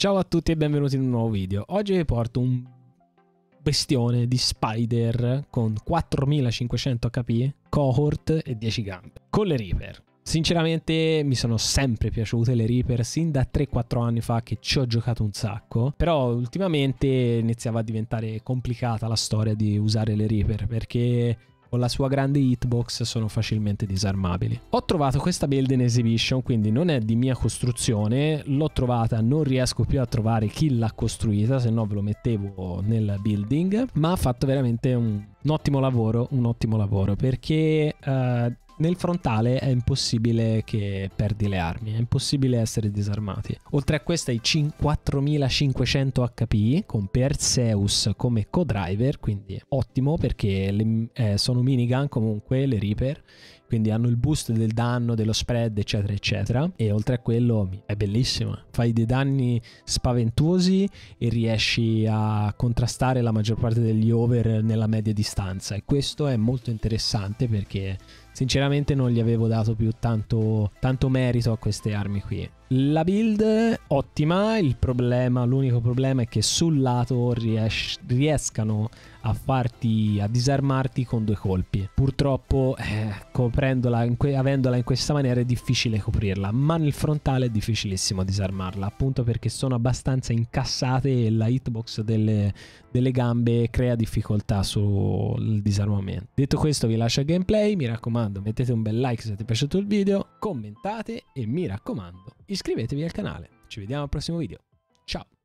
Ciao a tutti e benvenuti in un nuovo video. Oggi vi porto un bestione di spider con 4500 HP, cohort e 10 gambe. Con le Reaper. Sinceramente mi sono sempre piaciute le Reaper sin da 3-4 anni fa che ci ho giocato un sacco, però ultimamente iniziava a diventare complicata la storia di usare le Reaper perché con la sua grande hitbox sono facilmente disarmabili. Ho trovato questa build in exhibition, quindi non è di mia costruzione, l'ho trovata, non riesco più a trovare chi l'ha costruita, se no ve lo mettevo nel building, ma ha fatto veramente un, un ottimo lavoro, un ottimo lavoro, perché... Uh, nel frontale è impossibile che perdi le armi, è impossibile essere disarmati. Oltre a questo hai 4500 HP con Perseus come co-driver, quindi ottimo perché le, eh, sono minigun comunque le Reaper quindi hanno il boost del danno, dello spread, eccetera, eccetera. E oltre a quello è bellissima. Fai dei danni spaventosi e riesci a contrastare la maggior parte degli over nella media distanza. E questo è molto interessante perché sinceramente non gli avevo dato più tanto, tanto merito a queste armi qui. La build ottima, il problema, l'unico problema è che sul lato ries- riescano a farti, a disarmarti con due colpi. Purtroppo, eh, coprendola, in que- avendola in questa maniera è difficile coprirla, ma nel frontale è difficilissimo disarmarla, appunto perché sono abbastanza incassate e la hitbox delle, delle gambe crea difficoltà sul disarmamento. Detto questo vi lascio il gameplay, mi raccomando mettete un bel like se ti è piaciuto il video, commentate e mi raccomando iscrivetevi al canale. Ci vediamo al prossimo video. Ciao!